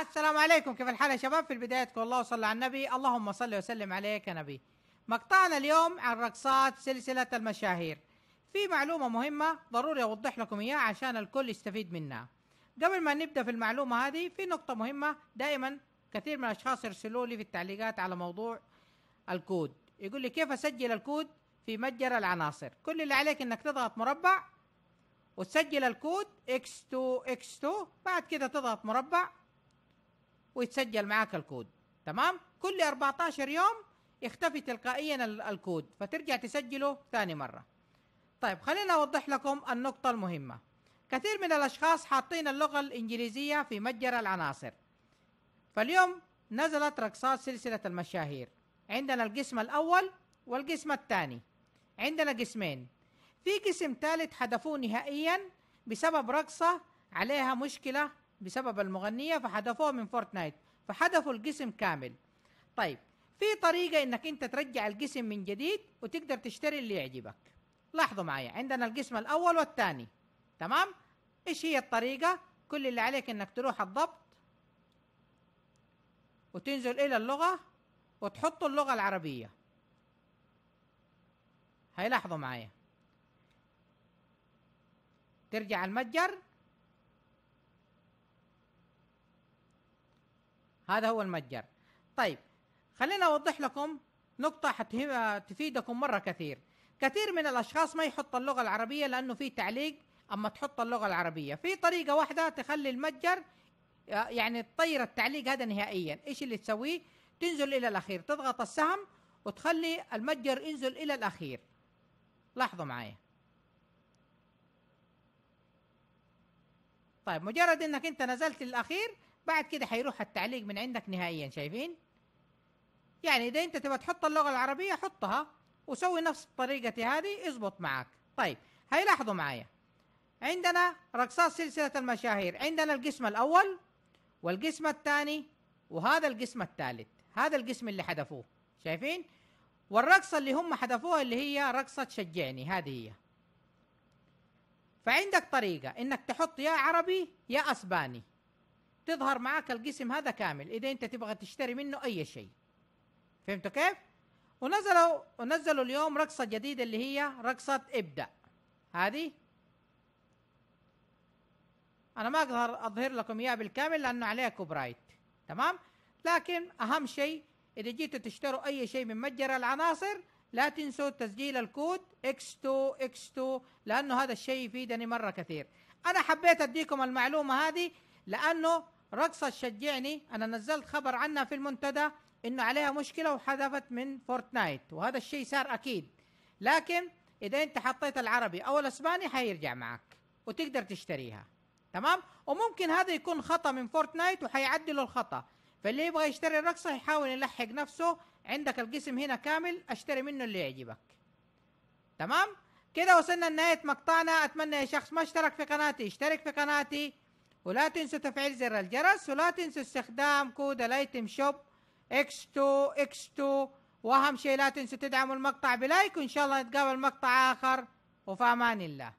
السلام عليكم. كيف الحال يا شباب؟ في تقول الله صلى على النبي. اللهم صل وسلم عليك يا نبي. مقطعنا اليوم عن رقصات سلسلة المشاهير. في معلومة مهمة ضروري أوضح لكم إياها عشان الكل يستفيد منها. قبل ما نبدأ في المعلومة هذه في نقطة مهمة دائما كثير من الأشخاص يرسلوا لي في التعليقات على موضوع الكود يقول لي كيف أسجل الكود في متجر العناصر؟ كل اللي عليك إنك تضغط مربع وتسجل الكود x2 x2 بعد كده تضغط مربع ويتسجل معاك الكود تمام؟ كل 14 يوم يختفي تلقائيا ال- الكود فترجع تسجله ثاني مرة. طيب خلينا أوضح لكم النقطة المهمة. كثير من الأشخاص حاطين اللغة الإنجليزية في متجر العناصر. فاليوم نزلت رقصات سلسلة المشاهير. عندنا القسم الأول والقسم الثاني. عندنا قسمين. في قسم ثالث حذفوه نهائيا بسبب رقصة عليها مشكلة بسبب المغنية فحذفوها من فورتنايت فحذفوا القسم كامل. طيب في طريقة إنك أنت ترجع القسم من جديد وتقدر تشتري اللي يعجبك. لاحظوا معي عندنا القسم الأول والثاني. تمام؟ إيش هي الطريقة؟ كل اللي عليك إنك تروح الضبط وتنزل إلى اللغة وتحط اللغة العربية. هاي لاحظوا معايا. ترجع المتجر. هذا هو المتجر. طيب خلينا أوضح لكم نقطة حتهم- تفيدكم مرة كثير. كثير من الأشخاص ما يحط اللغة العربية لأنه في تعليق أما تحط اللغة العربية. في طريقة واحدة تخلي المتجر يعني تطير التعليق هذا نهائيا. إيش اللي تسويه؟ تنزل إلى الأخير. تضغط السهم وتخلي المتجر ينزل إلى الأخير. لاحظوا معايا طيب مجرد إنك أنت نزلت للأخير بعد كده حيروح التعليق من عندك نهائيا شايفين؟ يعني إذا أنت تبغى تحط اللغة العربية حطها وسوي نفس طريقتي هذه يزبط معك. طيب هاي لاحظوا معايا عندنا رقصات سلسلة المشاهير. عندنا القسم الأول والقسم الثاني وهذا القسم الثالث. هذا القسم اللي حذفوه شايفين؟ والرقصة اللي هم حذفوها اللي هي رقصة شجعني هذه هي. فعندك طريقة إنك تحط يا عربي يا أسباني. تظهر معك القسم هذا كامل إذا أنت تبغى تشتري منه أي شيء. فهمتوا كيف؟ ونزلوا ونزلوا اليوم رقصة جديدة اللي هي رقصة ابدا هذه؟ أنا ما أقدر أظهر لكم إياها بالكامل لأنه عليها copyright تمام؟ لكن أهم شيء إذا جيتوا تشتروا أي شيء من متجر العناصر لا تنسوا تسجيل الكود X2 X2 لأنه هذا الشيء يفيدني مرة كثير. أنا حبيت أديكم المعلومة هذه لأنه رقصه شجعني أنا نزلت خبر عنها في المنتدى إنه عليها مشكلة وحذفت من فورتنايت وهذا الشيء صار أكيد. لكن إذا أنت حطيت العربي أو الأسباني حيرجع معك وتقدر تشتريها. تمام؟ وممكن هذا يكون خطأ من فورتنايت وحيعدلوا الخطأ. فاللي يبغى يشتري الرقصة يحاول يلحق نفسه عندك القسم هنا كامل أشتري منه اللي يعجبك. تمام؟ كده وصلنا لنهاية مقطعنا. أتمنى يا شخص ما اشترك في قناتي يشترك في قناتي. ولا تنسوا تفعيل زر الجرس ولا تنسوا استخدام كود ال item shop x2 x2 وأهم شيء لا تنسوا تدعموا المقطع بلايك وإن شاء الله نتقابل مقطع آخر. وفي أمان الله.